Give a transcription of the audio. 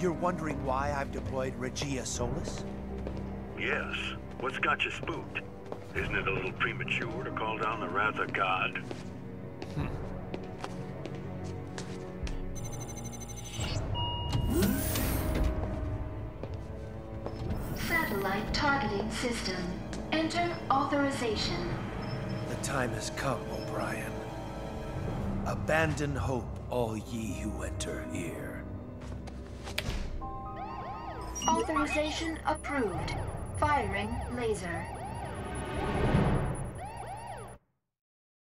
You're wondering why I've deployed Regia Solis? Yes. What's got you spooked? Isn't it a little premature to call down the wrath of God? Hmm. Satellite targeting system. Enter authorization. The time has come, O'Brien. Abandon hope, all ye who enter here. Authorization approved. Firing laser.